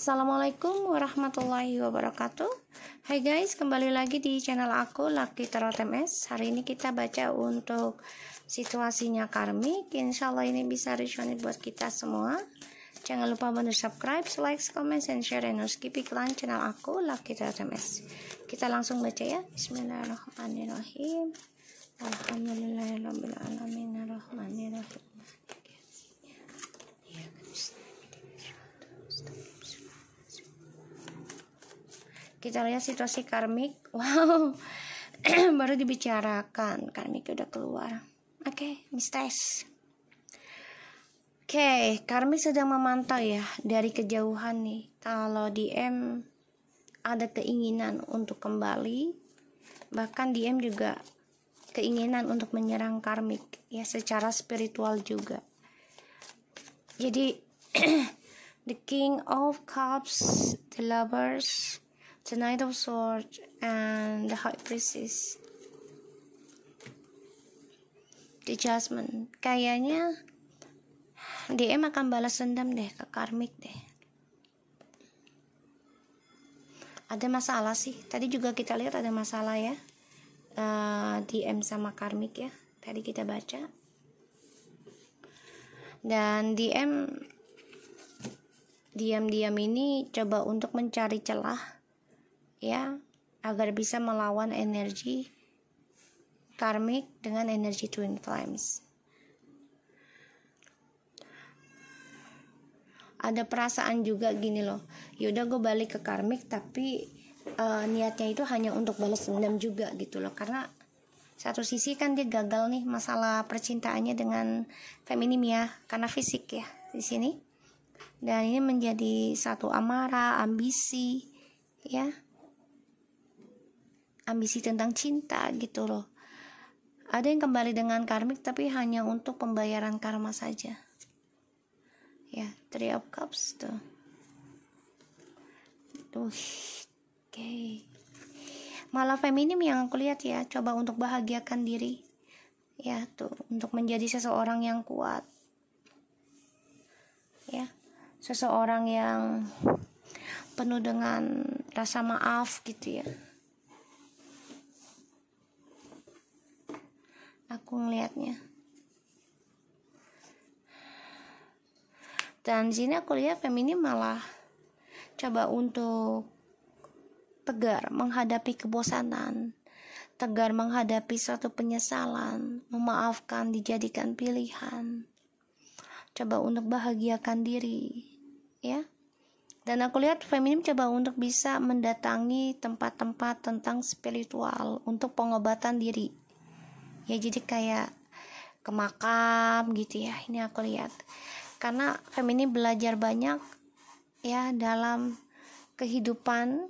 Assalamualaikum warahmatullahi wabarakatuh. Hai guys, kembali lagi di channel aku Lucky Tarot MS Hari ini kita baca untuk situasinya karmik. Insya Allah ini bisa resonate buat kita semua. Jangan lupa bantu subscribe, like, comment, and share Dan skip iklan channel aku Lucky Tarot MS Kita langsung baca ya. Bismillahirrahmanirrahim. Alhamdulillahirrahmanirrahim kita lihat situasi karmik. Wow. Baru dibicarakan. Karmik udah keluar. Oke okay, mistes oke okay, karmik sedang memantau ya dari kejauhan nih. Kalau DM ada keinginan untuk kembali bahkan DM juga keinginan untuk menyerang karmik ya secara spiritual juga. Jadi the king of cups the lovers the Knight of Swords, and the High Priestess. The Jasmine. Kayaknya DM akan balas dendam deh ke karmik deh. Ada masalah sih. Tadi juga kita lihat ada masalah ya. Uh, eh, DM sama karmik ya. Tadi kita baca. Dan DM diam-diam ini coba untuk mencari celah ya agar bisa melawan energi karmik dengan energi twin flames. Ada perasaan juga gini loh, yaudah gue balik ke karmik tapi uh, niatnya itu hanya untuk balas dendam juga gitu loh, karena satu sisi kan dia gagal nih masalah percintaannya dengan feminim ya, karena fisik ya di sini. Dan ini menjadi satu amarah, ambisi, ya ambisi tentang cinta gitu loh. Ada yang kembali dengan karmik tapi hanya untuk pembayaran karma saja. Ya three of cups tuh. Tuh oke okay. malah feminim yang aku lihat ya coba untuk bahagiakan diri. Ya tuh untuk menjadi seseorang yang kuat. Ya seseorang yang penuh dengan rasa maaf gitu ya aku ngelihatnya dan sini aku lihat feminim malah coba untuk tegar menghadapi kebosanan tegar menghadapi suatu penyesalan memaafkan dijadikan pilihan. Coba untuk bahagiakan diri ya. Dan aku lihat feminim coba untuk bisa mendatangi tempat-tempat tentang spiritual untuk pengobatan diri ya jadi kayak ke makam gitu ya ini aku lihat. Karena Femini belajar banyak ya dalam kehidupan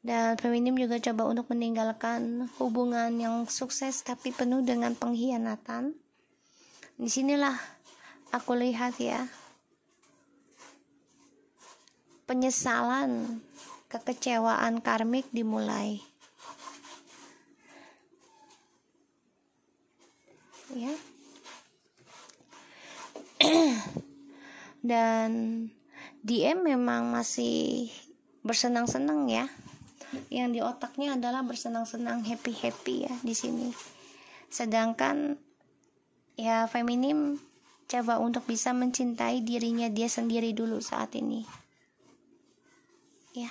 dan feminim juga coba untuk meninggalkan hubungan yang sukses tapi penuh dengan pengkhianatan. Di sinilah aku lihat ya penyesalan kekecewaan karmik dimulai ya. Dan DM memang masih bersenang-senang ya. Yang di otaknya adalah bersenang-senang happy-happy ya di sini. Sedangkan ya feminim coba untuk bisa mencintai dirinya dia sendiri dulu saat ini. Ya.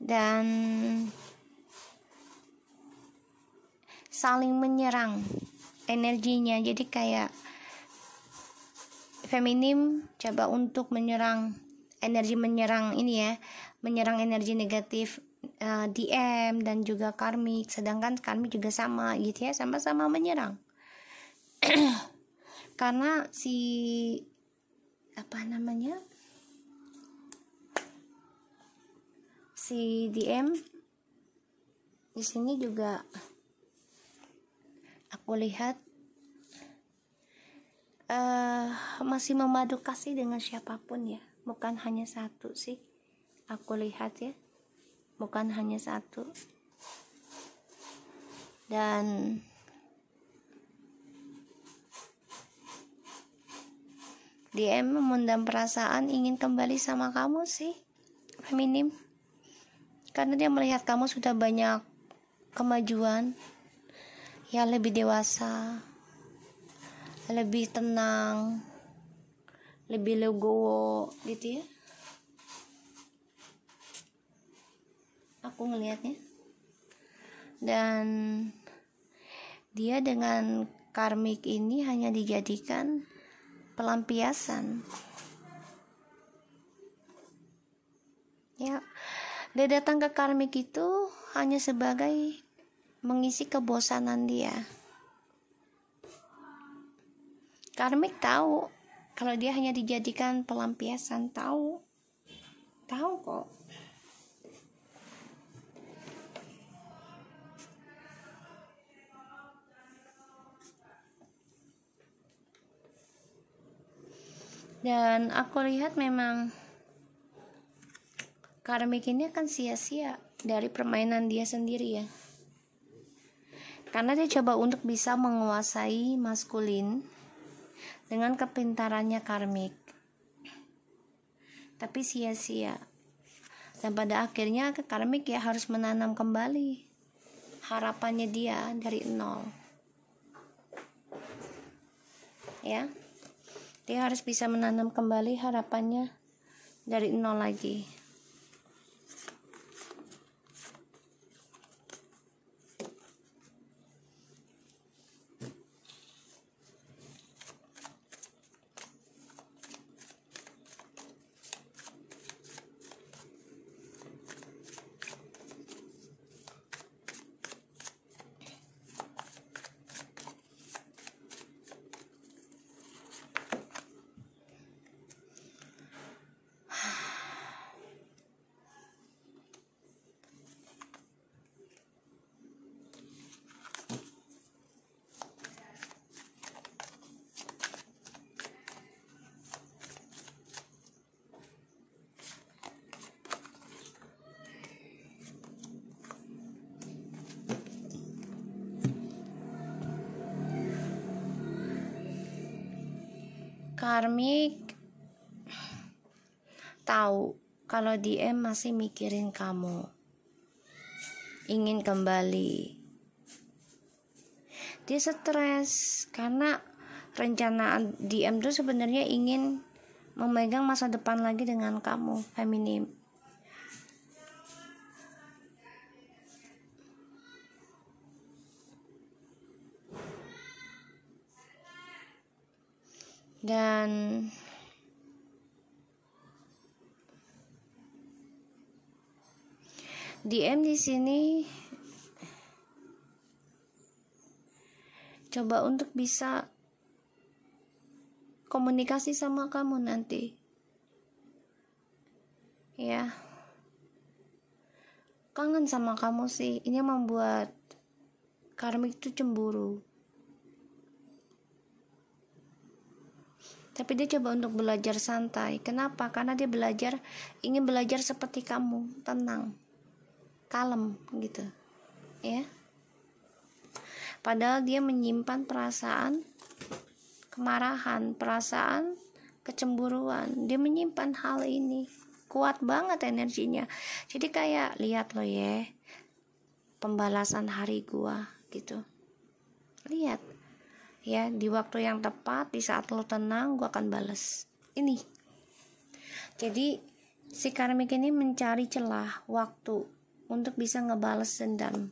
Dan saling menyerang energinya. Jadi kayak feminim coba untuk menyerang energi menyerang ini ya menyerang energi negatif uh, eh, DM dan juga karmik. Sedangkan karmik juga sama gitu ya sama-sama menyerang. Karena si apa namanya? Si DM di sini juga aku lihat uh, masih memadu kasih dengan siapa pun ya. Bukan hanya satu sih. Aku lihat ya bukan hanya satu. Dan dia memendam perasaan ingin kembali sama kamu sih feminim. Karena dia melihat kamu sudah banyak kemajuan ya lebih dewasa lebih tenang lebih legowo gitu ya. Aku ngelihatnya. Dan dia dengan karmik ini hanya dijadikan pelampiasan. Ya dia datang ke karmik itu hanya sebagai mengisi kebosanan dia. Karmik tahu kalau dia hanya dijadikan pelampiasan. Tahu. Tahu kok. Dan aku lihat memang karmik ini akan sia-sia dari permainan dia sendiri ya karena dia coba untuk bisa menguasai maskulin dengan kepintarannya karmik. Tapi sia-sia. Dan pada akhirnya karmik ya harus menanam kembali harapannya dia dari nol. Ya. Dia harus bisa menanam kembali harapannya dari nol lagi karmik tahu kalau DM masih mikirin kamu. Ingin kembali. Dia stres karena rencana DM tuh sebenarnya ingin memegang masa depan lagi dengan kamu feminim dan DM di sini coba untuk bisa komunikasi sama kamu nanti. Ya. Kangen sama kamu sih. Ini membuat karmik itu cemburu tapi dia coba untuk belajar santai. Kenapa? Karena dia belajar ingin belajar seperti kamu, tenang, kalem gitu. Ya. Padahal dia menyimpan perasaan kemarahan, perasaan kecemburuan. Dia menyimpan hal ini. Kuat banget energinya. Jadi kayak lihat lo ya. Pembalasan hari gua gitu. Lihat ya di waktu yang tepat di saat lo tenang gue akan bales. Ini. Jadi si karmik ini mencari celah waktu untuk bisa ngebales dendam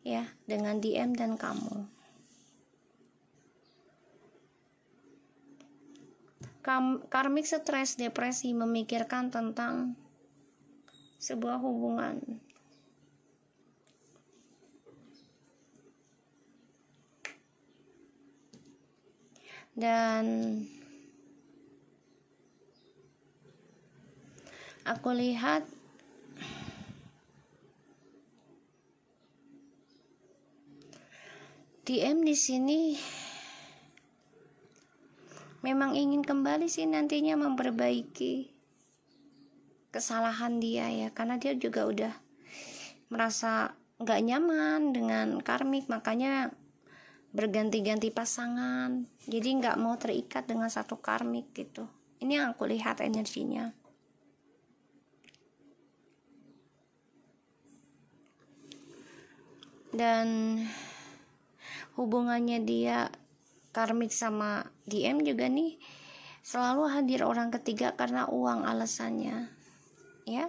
ya dengan DM dan kamu. Karmik stres depresi memikirkan tentang sebuah hubungan dan aku lihat DM di sini memang ingin kembali sih nantinya memperbaiki kesalahan dia ya karena dia juga udah merasa nggak nyaman dengan karmik. Makanya berganti-ganti pasangan. Jadi nggak mau terikat dengan satu karmik gitu. Ini yang aku lihat energinya. Dan hubungannya dia karmik sama DM juga nih selalu hadir orang ketiga karena uang alasannya ya.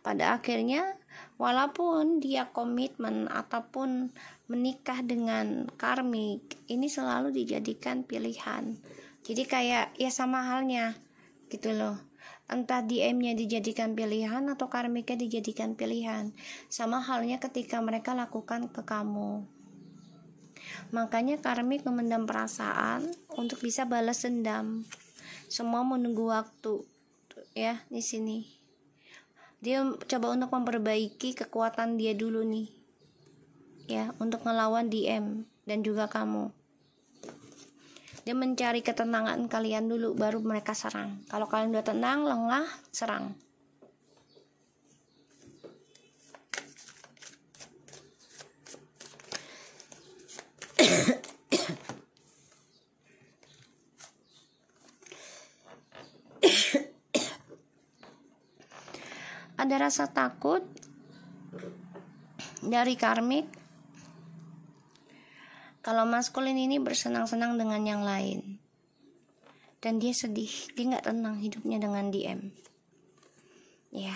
Pada akhirnya walaupun dia komitmen ataupun menikah dengan karmik ini selalu dijadikan pilihan. Jadi kayak ya sama halnya gitu loh. Entah DM-nya dijadikan pilihan atau karmiknya dijadikan pilihan. Sama halnya ketika mereka lakukan ke kamu. Makanya karmik memendam perasaan untuk bisa balas dendam. Semua menunggu waktu ya di sini. Dia coba untuk memperbaiki kekuatan dia dulu nih ya untuk ngelawan DM dan juga kamu. Dia mencari ketenangan kalian dulu baru mereka serang. Kalau kalian udah tenang lengah serang. Ada rasa takut dari karmik kalau maskulin ini bersenang-senang dengan yang lain. Dan dia sedih dia nggak tenang hidupnya dengan DM ya.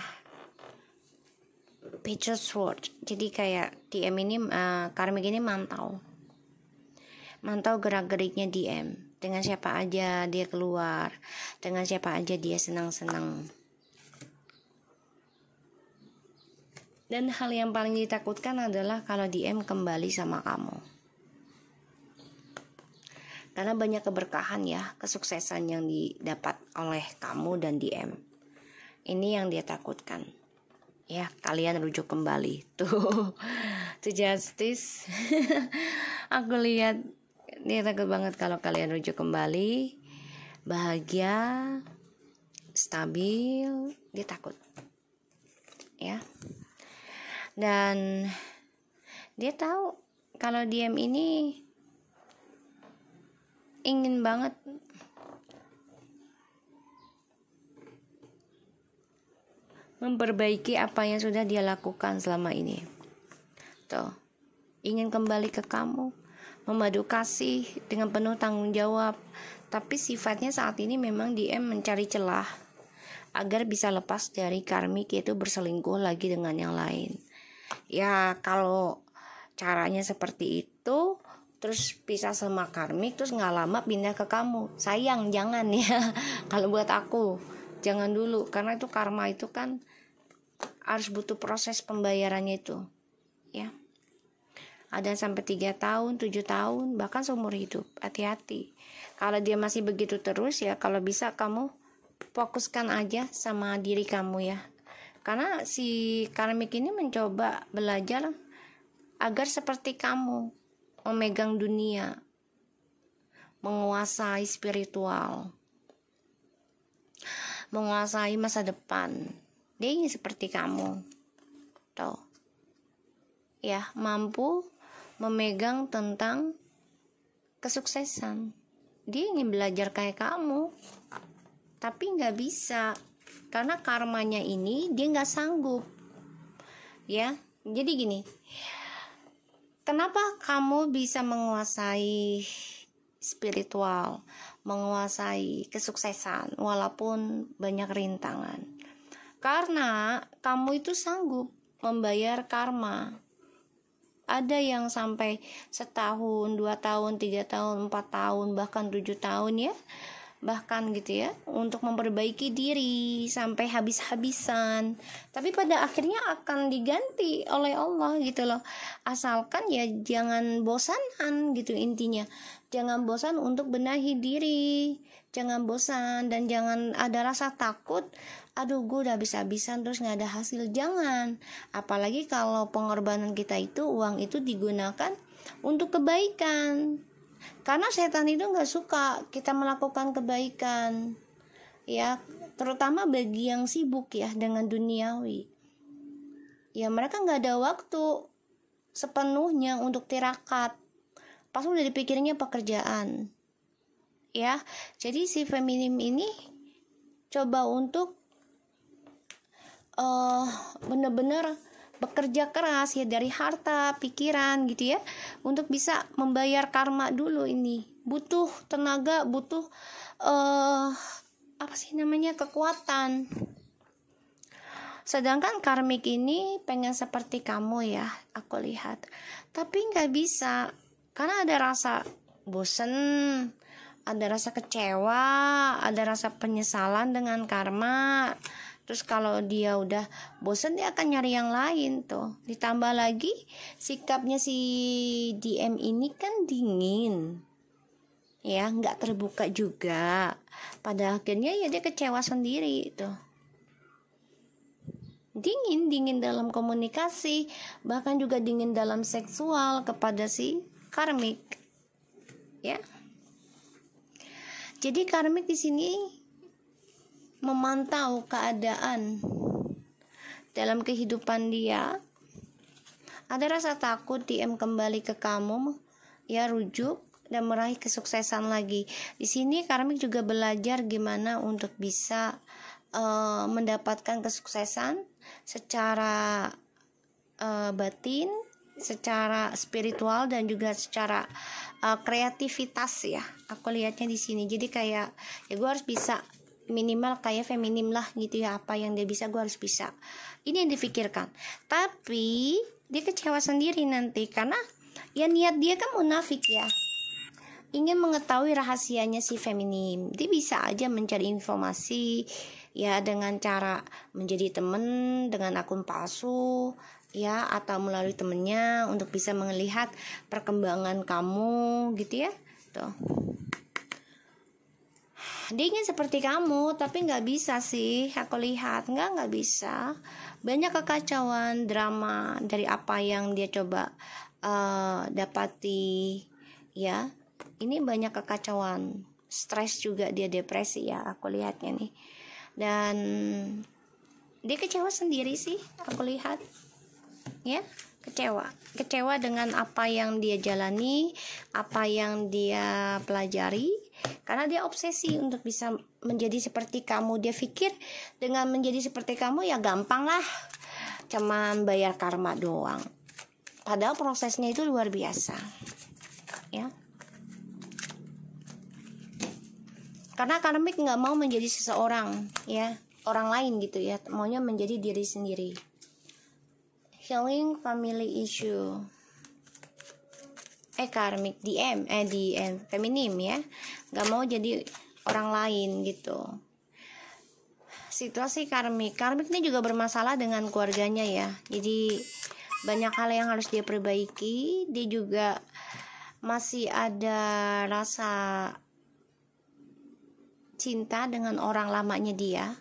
Yeah. Sword. Jadi kayak DM ini uh, karmik ini mantau. Mantau gerak-geriknya DM dengan siapa aja dia keluar. Dengan siapa aja dia senang-senang. Dan hal yang paling ditakutkan adalah kalau DM kembali sama kamu. Karena banyak keberkahan ya, kesuksesan yang didapat oleh kamu dan DM. Ini yang dia takutkan. Ya, kalian rujuk kembali. Tuh, to justice. Aku lihat dia takut banget kalau kalian rujuk kembali. Bahagia, stabil, dia takut. Ya dan dia tahu kalau diam ini ingin banget memperbaiki apa yang sudah dia lakukan selama ini. Tuh, ingin kembali ke kamu, memadu kasih dengan penuh tanggung jawab. Tapi sifatnya saat ini memang DM mencari celah agar bisa lepas dari karmik yaitu berselingkuh lagi dengan yang lain ya kalau caranya seperti itu terus pisah sama karmik terus nggak lama pindah ke kamu. Sayang jangan ya. Kalau buat aku jangan dulu. Karena itu karma itu kan harus butuh proses pembayarannya itu ya. Ada sampai tiga tahun tujuh tahun bahkan seumur hidup. Hati-hati. Kalau dia masih begitu terus ya kalau bisa kamu fokuskan aja sama diri kamu ya. Karena si karmik ini mencoba belajar agar seperti kamu memegang dunia menguasai spiritual menguasai masa depan. Dia ingin seperti kamu. Tuh. Ya mampu memegang tentang kesuksesan. Dia ingin belajar kayak kamu tapi nggak bisa. Karena karmanya ini dia nggak sanggup. Ya jadi gini kenapa kamu bisa menguasai spiritual menguasai kesuksesan walaupun banyak rintangan? Karena kamu itu sanggup membayar karma. Ada yang sampai setahun, dua tahun, tiga tahun, empat tahun, bahkan tujuh tahun ya bahkan gitu ya untuk memperbaiki diri sampai habis-habisan. Tapi pada akhirnya akan diganti oleh Allah gitu loh. Asalkan ya jangan bosanan gitu intinya. Jangan bosan untuk benahi diri. Jangan bosan dan jangan ada rasa takut aduh gue udah habis-habisan terus nggak ada hasil. Jangan. Apalagi kalau pengorbanan kita itu uang itu digunakan untuk kebaikan karena setan itu nggak suka kita melakukan kebaikan ya. Terutama bagi yang sibuk ya dengan duniawi. Ya mereka nggak ada waktu sepenuhnya untuk tirakat. Pas udah dipikirnya pekerjaan ya. Jadi si feminim ini coba untuk uh, bener-bener bekerja keras ya dari harta pikiran gitu ya untuk bisa membayar karma dulu ini. Butuh tenaga butuh uh, apa sih namanya kekuatan. Sedangkan karmik ini pengen seperti kamu ya aku lihat. Tapi nggak bisa karena ada rasa bosen ada rasa kecewa ada rasa penyesalan dengan karma terus kalau dia udah bosen dia akan nyari yang lain tuh. Ditambah lagi sikapnya si DM ini kan dingin. Ya nggak terbuka juga. Pada akhirnya ya dia kecewa sendiri itu. Dingin dingin dalam komunikasi. Bahkan juga dingin dalam seksual kepada si karmik. Ya. Jadi karmik di sini memantau keadaan dalam kehidupan dia ada rasa takut DM kembali ke kamu ya rujuk dan meraih kesuksesan lagi. Di sini Karmik juga belajar gimana untuk bisa uh, mendapatkan kesuksesan secara uh, batin, secara spiritual dan juga secara uh, kreativitas ya. Aku lihatnya di sini. Jadi kayak ya gue harus bisa minimal kayak feminim lah gitu ya apa yang dia bisa gue harus bisa. Ini yang difikirkan tapi dia kecewa sendiri nanti karena ya niat dia kan munafik ya. Ingin mengetahui rahasianya si feminim, dia bisa aja mencari informasi ya dengan cara menjadi temen dengan akun palsu ya atau melalui temennya untuk bisa melihat perkembangan kamu gitu ya. Tuh dia ingin seperti kamu tapi nggak bisa sih aku lihat. Nggak nggak bisa. Banyak kekacauan drama dari apa yang dia coba uh, dapati ya. Ini banyak kekacauan. Stres juga dia depresi ya aku lihatnya nih. Dan dia kecewa sendiri sih aku lihat. Ya kecewa. Kecewa dengan apa yang dia jalani apa yang dia pelajari karena dia obsesi untuk bisa menjadi seperti kamu. Dia pikir dengan menjadi seperti kamu ya gampang lah. Cuman bayar karma doang. Padahal prosesnya itu luar biasa. Ya. Karena karmik nggak mau menjadi seseorang ya. Orang lain gitu ya. Maunya menjadi diri sendiri. Healing family issue eh karmik DM eh DM feminim ya. Nggak mau jadi orang lain gitu. Situasi karmik. Karmik ini juga bermasalah dengan keluarganya ya. Jadi banyak hal yang harus dia perbaiki. Dia juga masih ada rasa cinta dengan orang lamanya dia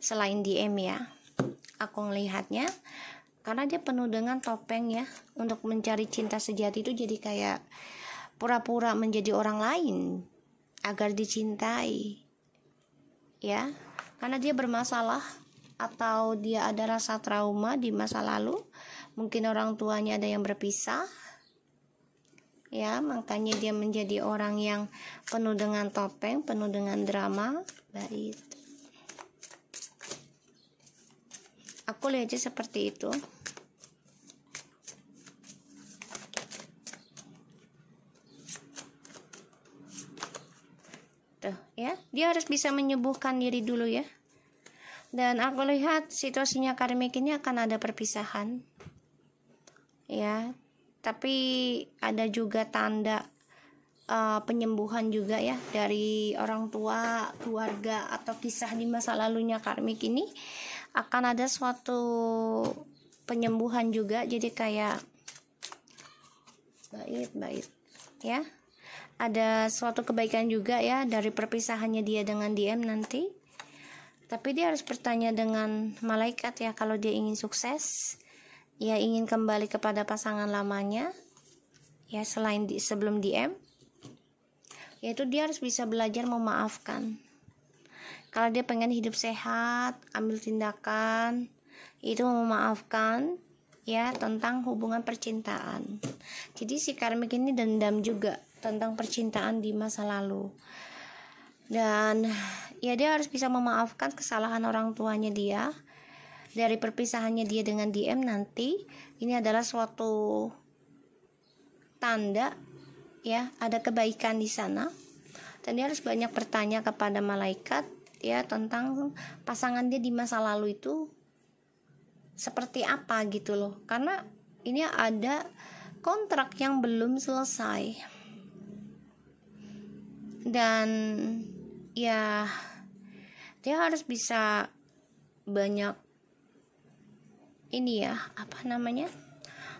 selain DM ya. Aku ngelihatnya karena dia penuh dengan topeng ya. Untuk mencari cinta sejati itu jadi kayak pura-pura menjadi orang lain. Agar dicintai. Ya. Karena dia bermasalah. Atau dia ada rasa trauma di masa lalu. Mungkin orang tuanya ada yang berpisah. Ya makanya dia menjadi orang yang penuh dengan topeng penuh dengan drama. Baik aku lihat aja seperti itu. Tuh ya. Dia harus bisa menyembuhkan diri dulu ya. Dan aku lihat situasinya karmik ini akan ada perpisahan. Ya tapi ada juga tanda uh, penyembuhan juga ya dari orang tua, keluarga atau kisah di masa lalunya karmik ini akan ada suatu penyembuhan juga. Jadi kayak baik baik ya. Ada suatu kebaikan juga ya dari perpisahannya dia dengan DM nanti. Tapi dia harus bertanya dengan malaikat ya kalau dia ingin sukses. Ya ingin kembali kepada pasangan lamanya ya selain di, sebelum DM yaitu dia harus bisa belajar memaafkan kalau dia pengen hidup sehat ambil tindakan itu memaafkan ya tentang hubungan percintaan. Jadi si karmik ini dendam juga tentang percintaan di masa lalu. Dan ya dia harus bisa memaafkan kesalahan orang tuanya dia dari perpisahannya dia dengan DM nanti. Ini adalah suatu tanda ya ada kebaikan di sana dan dia harus banyak bertanya kepada malaikat ya tentang pasangan dia di masa lalu itu seperti apa gitu loh. Karena ini ada kontrak yang belum selesai. Dan ya dia harus bisa banyak ini ya apa namanya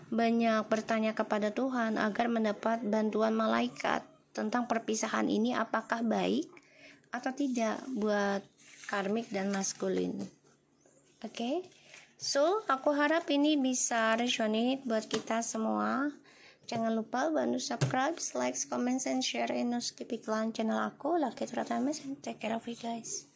banyak bertanya kepada Tuhan agar mendapat bantuan malaikat tentang perpisahan ini apakah baik atau tidak buat karmik dan maskulin. Oke. Okay? So, aku harap ini bisa resonate buat kita semua. Jangan lupa bantu subscribe, like, comment, and share in skip iklan channel aku. Laki Teratames and take care of you guys.